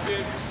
Go, kids.